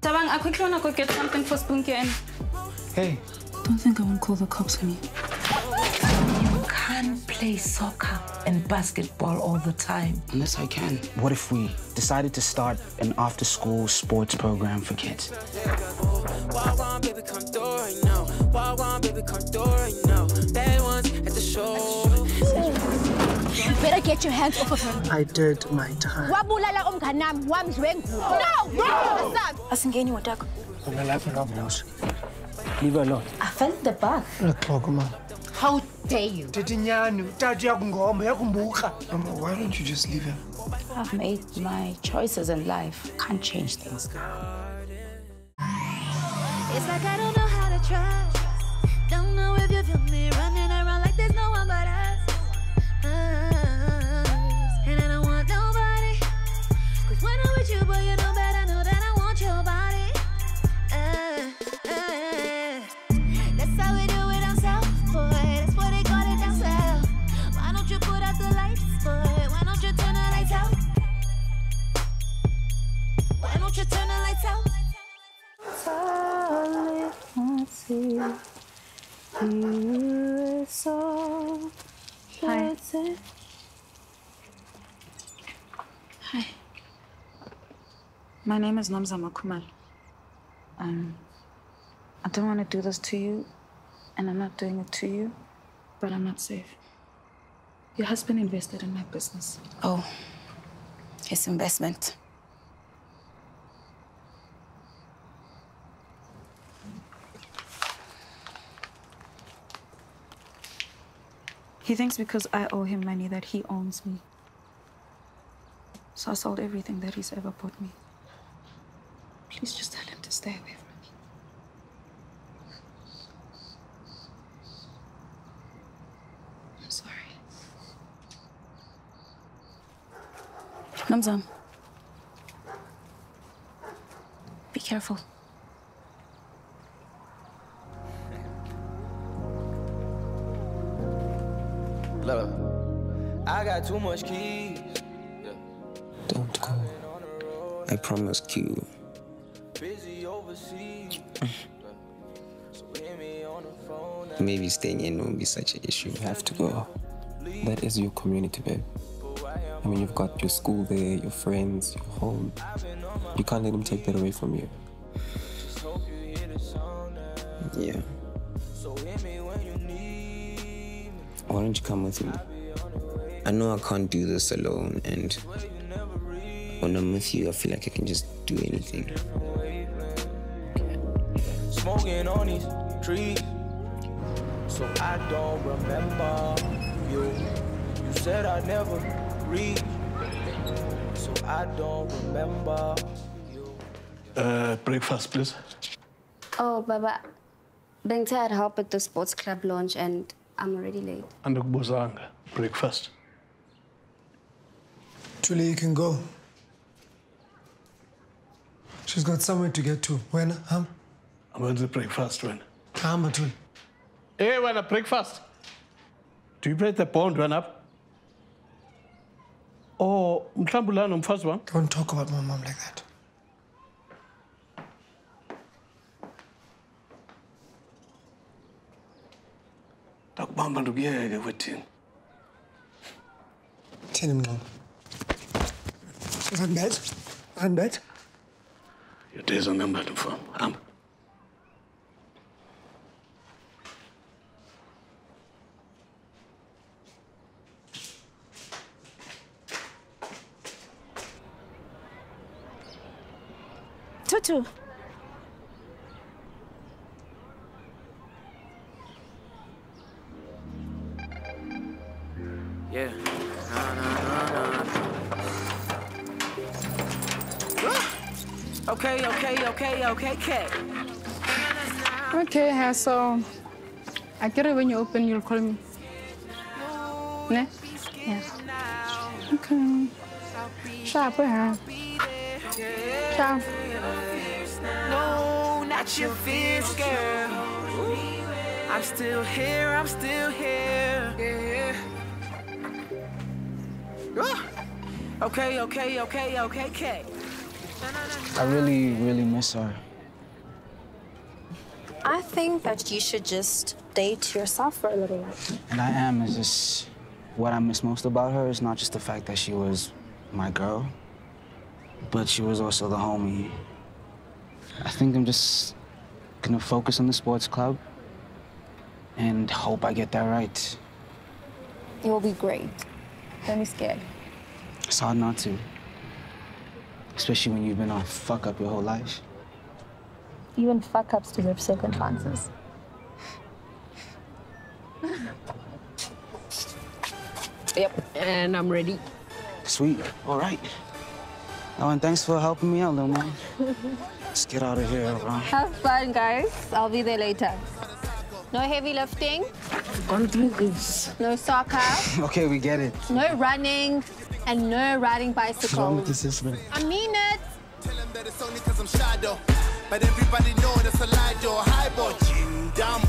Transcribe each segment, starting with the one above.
Tabang, I quickly wanna go get something for Spunky and Hey, don't think I won't call the cops on you. You can't play soccer and basketball all the time. unless I can. What if we decided to start an after school sports program for kids? Walk baby, come through right now. Walk on, baby, come through right now. Day ones at the show. You better get your hands off of her. I did my time. Wabulala umngani wami wamzwengu. No! No! Asingeni watakho. Unalapha ngabos. Leave her alone. I felt the bug. Uyaxoka mama. How dare you? Ndithi nyani, utata yakungoma, yakumbuka. Mama, why don't you just leave him? I've made my choices in life. Can't change things. It's like I don't know how to trust. Hi. Hi. My name is Namza Makumal. Um, I don't want to do this to you, and I'm not doing it to you, but I'm not safe. Your husband invested in my business. Oh, his investment. He thinks because I owe him money that he owns me. So I sold everything that he's ever bought me. Please just tell him to stay away from me. I'm sorry. Namzam. Be careful. Got too much keys. Don't go. I promise you. Busy overseas. so hit me on the phone. Maybe staying in won't be such an issue. You have to go. That is your community, babe. I mean, you've got your school there, your friends, your home. You can't let them take that away from you. Just hope you hear the song now. Yeah. So hit me when you need me. Why don't you come with me? I know I can't do this alone, and when I'm with you, I feel like I can just do anything. Smoking on these trees. So I don't remember you. You said I never read. So I don't remember you. Uh, breakfast, please. Oh, Baba, Bengta had help at the sports club launch and I'm already late. Andokubuzanga. Breakfast. Truly, you can go. She's got somewhere to get to. When? Ham? I'm going to breakfast when. Ham, Truly. Hey, when a breakfast. Do you break the bond when up? Oh, mhlambulana first one? Don't talk about my mom like that. Ndakubamba ndikuyeke kwethini. Thini mngxono? Uzandibetha? Uzandibetha? Your days are numbered, mfam. Hamba. Tutu. Okay, okay, so I get it when you open, you'll call me. Ne? Yeah. Okay. Sharp, huh? Sharp. No, not your fears, girl. I'm still here, I'm still here. Yeah. Ah. Okay, okay, okay, okay, okay. I really, really miss her. I think that you should just date yourself for a little while. And I am. It's just what I miss most about her is not just the fact that she was my girl, but she was also the homie. I think I'm just gonna focus on the sports club and hope I get that right. It will be great. Don't be scared. It's hard not to. Especially when you've been a fuck up your whole life. Even fuck ups deserve second chances. Yep, and I'm ready. Sweet. All right. Oh, and thanks for helping me out, little man. Let's get out of here, bro. Have fun, guys. I'll be there later. No heavy lifting. Gone through this. No soccer. Okay, we get it. No running. And no riding What's wrong with bicycles. the system? I mean it. Cause I'm shadow. But everybody know that's a lie, Joe. High boy, Jim Dam,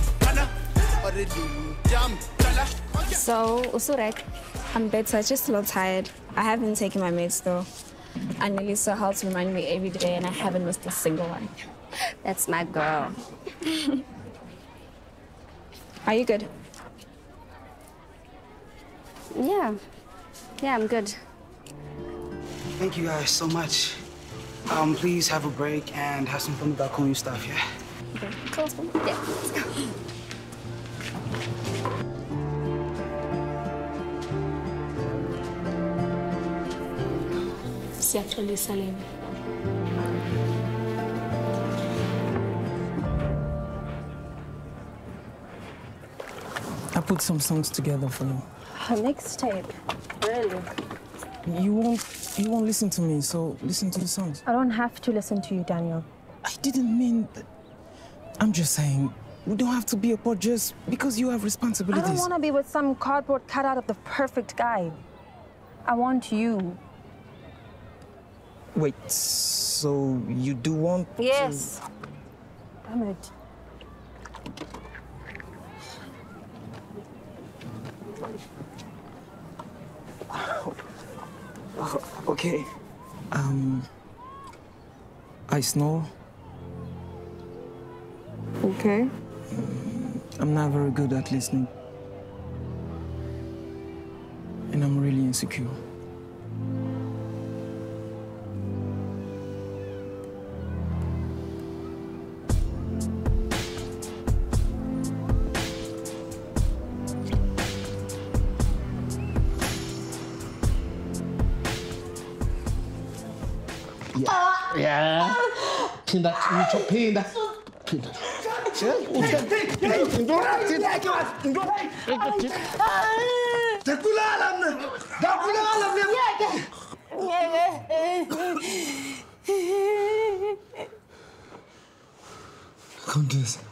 or the Jam, So, Usurek, I'm better, just a little tired. I haven't taken my meds though. Annalisa helps remind me every day, and I haven't missed a single one. That's my girl. Are you good? Yeah. Yeah, I'm good. Thank you guys so much. Um, please have a break and have some fun with that cool new stuff, yeah? Cool. Yeah, let's go. Siyaxolisa lena. I put some songs together for you. A mixtape. Really? You won't you won't listen to me, so listen to the songs. I don't have to listen to you, Daniel. I didn't mean that. I'm just saying we don't have to be apart just because you have responsibilities. I don't want to be with some cardboard cutout of the perfect guy. I want you. Wait, so you do want Yes. Damn it. Okay. Um I snore. Okay. I'm not very good at listening. And I'm really insecure. Pinda, mucho pinda. Pinda. Come do this.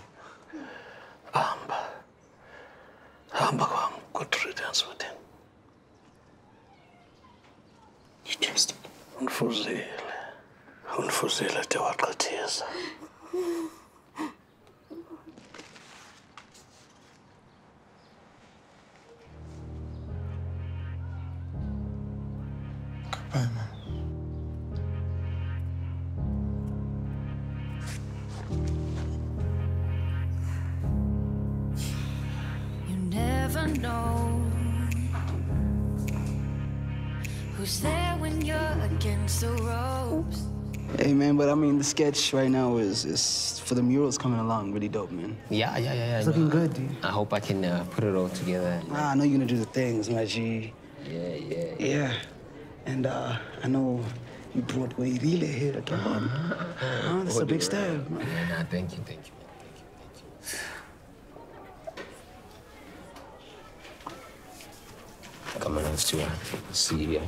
Who's there when you're against the ropes. Hey, man, but I mean, the sketch right now is, is for the murals coming along really dope, man. Yeah, yeah, yeah, yeah. It's looking no, good, dude. I hope I can uh, put it all together. Ah, I know you're gonna do the things, my G. Yeah, yeah. Yeah. And uh, I know you brought Wairile here. Come on. Uh, that's a big step. Yeah, nah, thank you, thank you, man. thank you, thank you. Come on, let's do it. See you.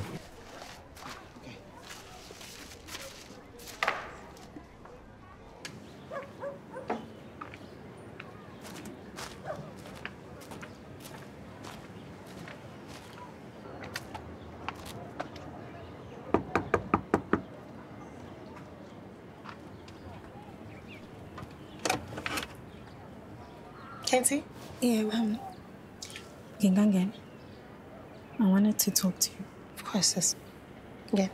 Yeah. Kenzie? Yeah, um, Gingangen. I wanted to talk to you. Of course, sis. Yeah.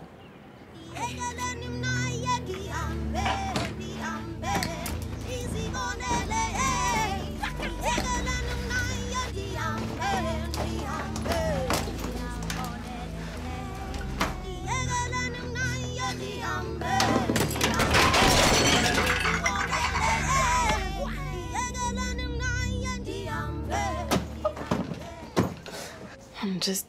Just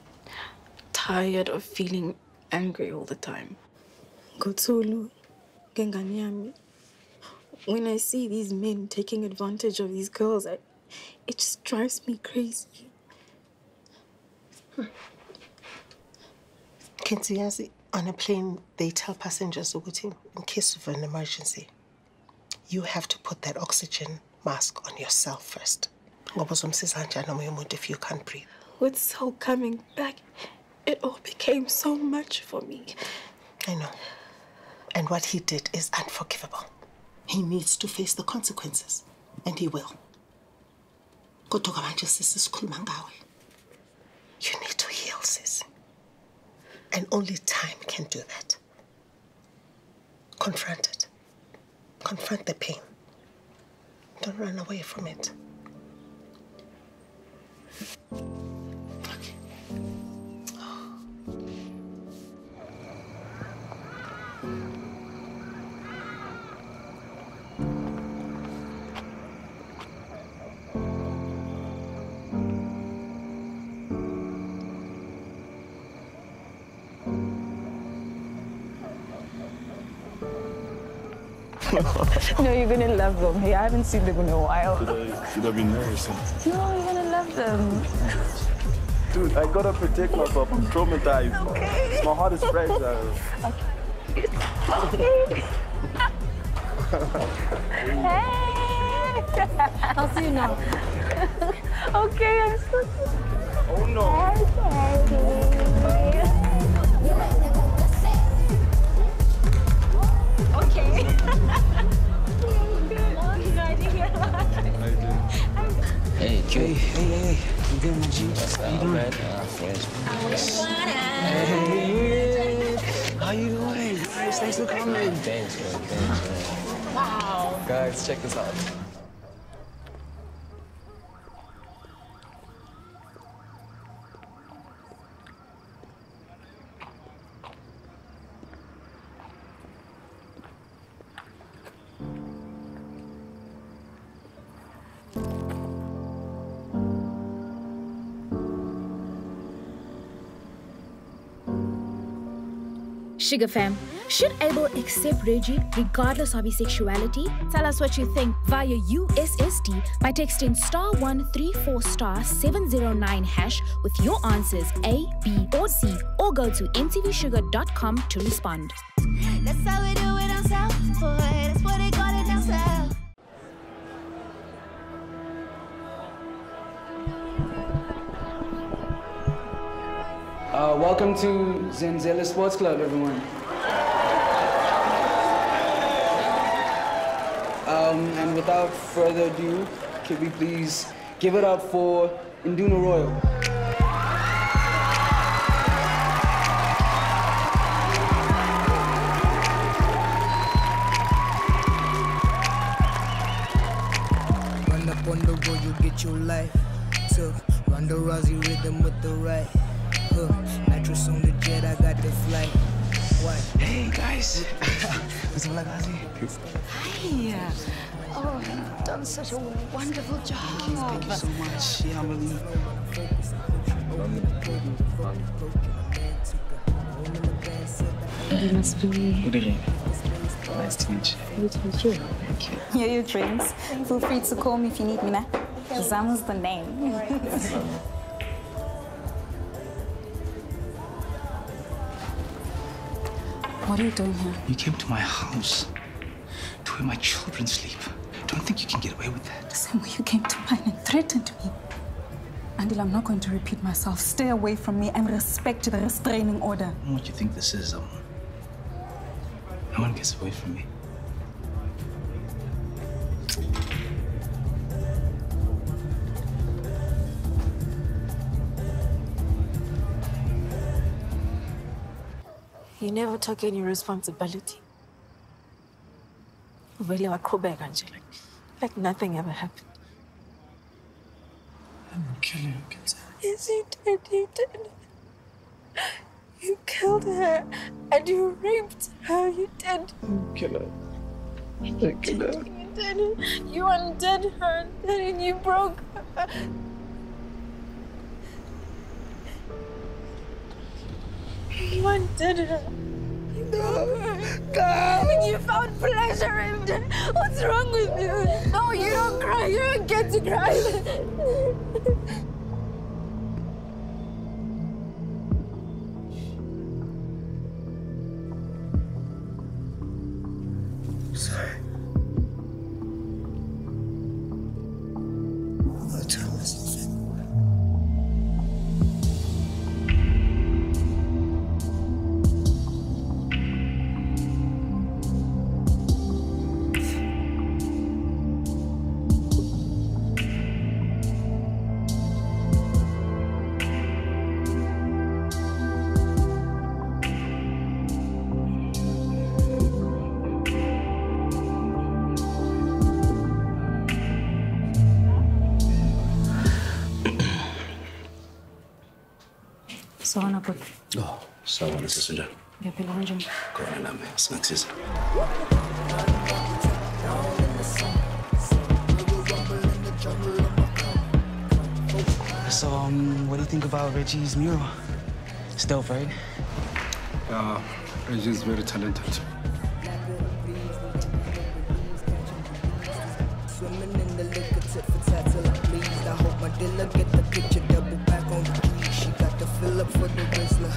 tired of feeling angry all the time. Gotsulu, ngengane yami. When I see these men taking advantage of these girls, I, it just drives me crazy. Kenzi, on a plane, they tell passengers ukuthi in case of an emergency, you have to put that oxygen mask on yourself first. Ngoba uzomsiza kanjani omunye umuntu if you can't breathe? With Sol coming back, it all became so much for me. I know. And what he did is unforgivable. He needs to face the consequences. And he will. Kodwa manje sisi sikhuluma ngawe. You need to heal, sis. And only time can do that. Confront it. Confront the pain. Don't run away from it. no, you're gonna love them. Hey, I haven't seen them in a while. Should I, be nervous? No, you're gonna love them. Dude, I gotta protect myself. I'm traumatized. Okay. My heart is fragile. Uh. Hey! I'll see you now. okay, I'm so Oh no. Okay. Hey, Hey, hey, hey. You good, my G? How you doing? Uh, hey, how you doing? Nice, thanks for coming. Thanks, man. Thanks, man. Wow. Guys, check this out. Shuga fam, should Abel accept Reggie regardless of his sexuality? Tell us what you think via USSD by texting star 134 star 709 hash with your answers A, B, or C, or go to mtvshuga.com to respond. Uh, welcome to Zenzele Sports Club, everyone. Um, and without further ado, can we please give it up for Induna Royal? Run up on the road, you get your life. Took Ronda Rousey rhythm with the right. Nitrous on the jet, I got the flight. What? Hey guys, Mr. Malagazi. Hi. Oh, you've done such a wonderful job. Thank you so much. Yeah, I'm really. You must be. Good evening. Nice to meet you. Good to meet you. Thank you. Here are your drinks. Feel free to call me if you need me now. Zamu's the name. what are you doing here? You came to my house to where my children sleep. Don't think you can get away with that. The same way you came to mine and threatened me. Andil, I'm not going to repeat myself. Stay away from me and respect the restraining order. What don't know what you think this is. Um, no one gets away from me. He never took any responsibility. Really, Vele waqhubeka nje like, like nothing ever happened. I'm killing you, Kenza. Yes, you did. You did. You killed her and you raped her. You did. Kill her. You Kill her. did. You did. You undid her and then you broke her. Her. You broke her. And you found pleasure in it. What's wrong with you? No, you don't cry. You don't get to cry. Sorry. Sawona bhuti. Oh, sawona sesinjani? Ngiyaphila kanjani? Khona nami singakusiza. So, um, what do you think about Reggie's mural? It's dope, right? Yeah, Reggie is very talented. Swimming in the liquor tit for tat till I bleed. I hope my dealer get up for the Rizzler.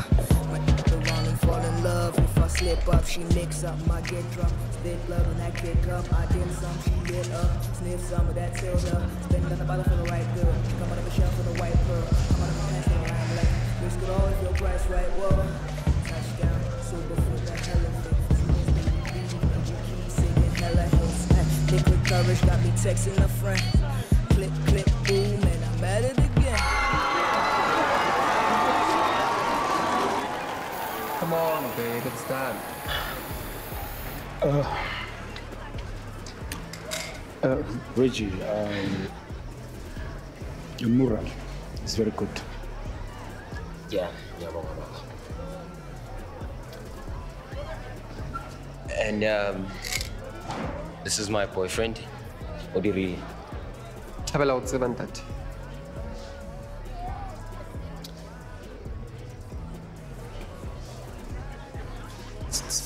My around and fall in love. If I slip up, she nicks up. My get drunk, spit blood when that kick up. I did some, she lit up. Sniff some of that tilda. Spend on the bottle for the right girl. Come out of the shell for the white pearl. Come out of the pants the lime like. Risk it all your price right. Whoa. Touchdown, super for the elephant. Singing hella hits. Liquid courage got me texting a friend. Click, click, babe, it's. Uh, uh, Reggie, um, your mural is very good. Yeah, ngiyabonga baba. And um, this is my boyfriend. What do you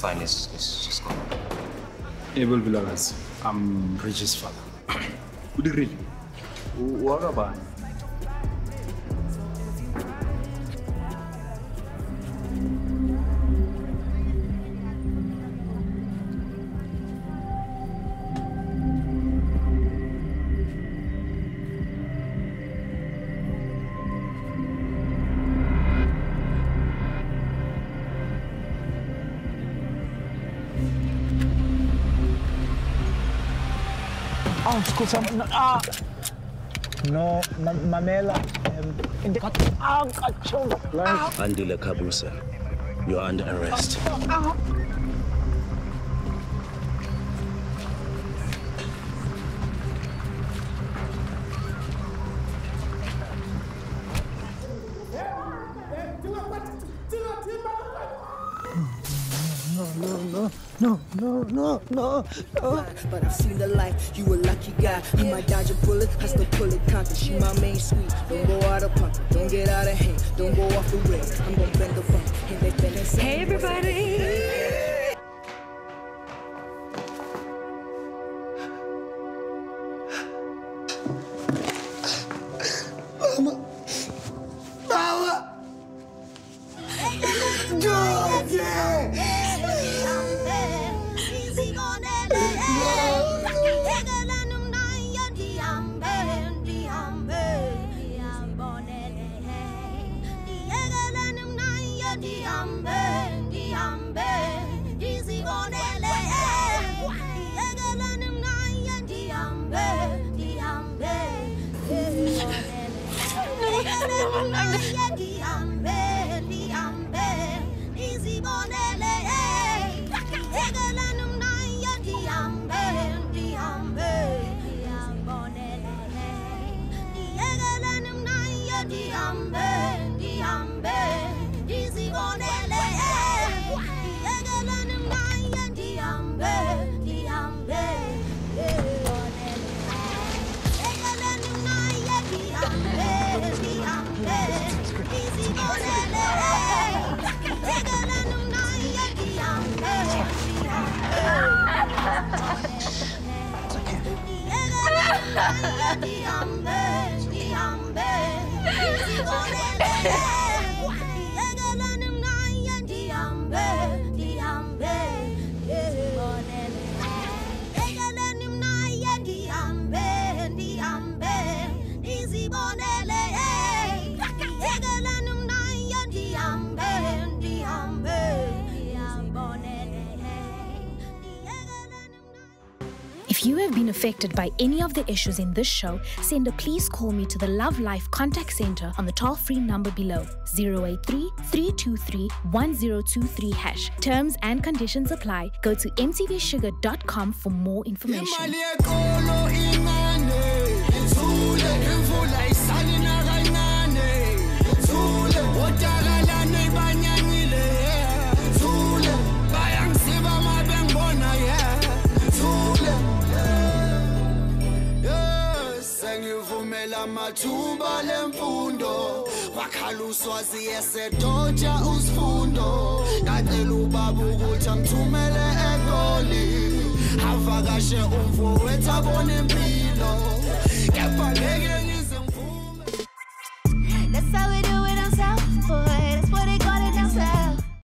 tseba. It's, it's fine. Just go. Abel Villalaz, I'm Reggie's father. Do you really? What about? Oh, scusa, no, ah. No, ma- Mamela. Um, in the, ah, cachorro. Andile Kabusa, you are under arrest. Ah. No, no, no, no, no, no, no. But I've seen the light, you a lucky guy. You might dodge a bullet, I still pull it conquer. She my main sweet. Don't go out of pocket, don't get out of hand, don't go off the rails. I'm gonna bend the bump, and they bend and say, Hey, everybody. Liambe, Liambe, Liambe, Liambe, If you have been affected by any of the issues in this show, send a please call me to the Love Life Contact Center on the toll free number below 083 323 1023 hash. Terms and conditions apply. Go to mtvshuga.com for more information. Amathuba lemfundo. Wakhala uswazi yesedoja usifundo. Ngacela ubaba ukuthi angithumele egoli. Avakashe umfowethu abone impilo. Kepha ngeke